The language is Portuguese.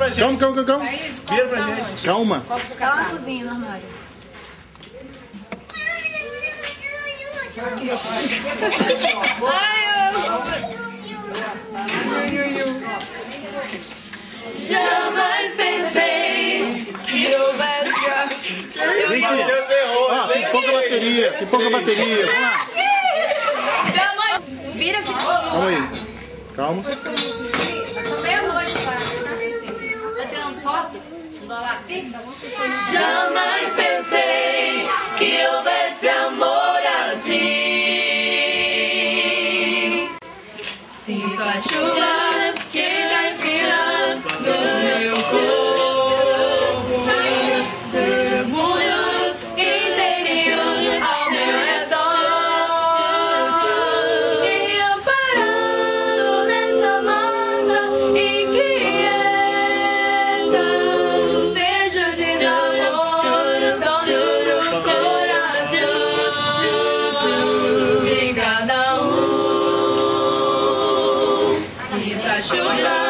Calma, calma, calma. Vira pra gente. Calma. Tá lá na cozinha, no armário. Jamais pensei que houvesse. Gente, ó, pipoca a bateria, pipoca a bateria. Vamos lá. Vira aqui. Calma aí. Calma. Tirando foto? Do Alaci? Jamais pensei que houvesse amor assim. Sinto a chuva Sinta a